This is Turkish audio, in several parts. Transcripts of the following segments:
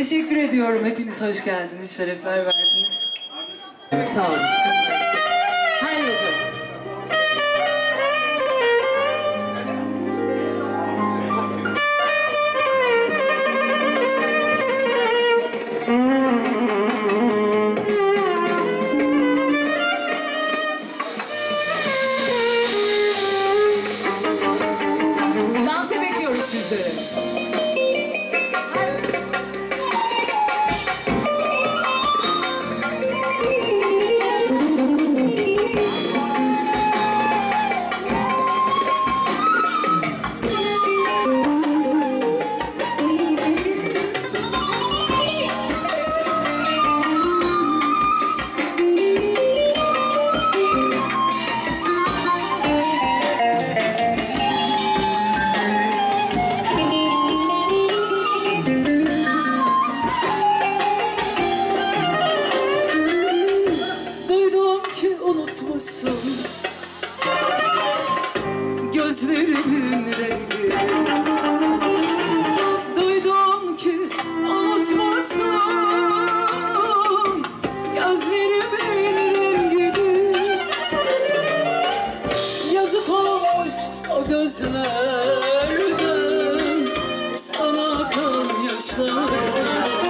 Teşekkür ediyorum. Hepiniz hoş geldiniz, şerefler verdiniz. Sağ olun. Çok mersi. Haydi bakalım. Sana akan yaşlardan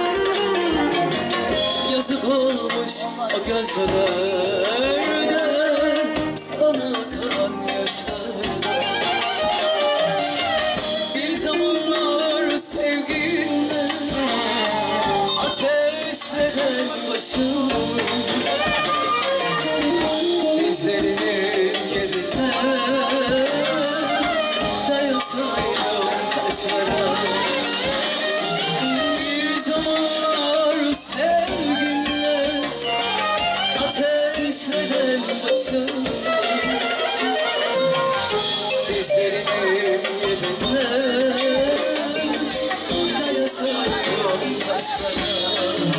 Yazık olmuş o gözler başımı Dizlerinin yerine dayasaydım taşlara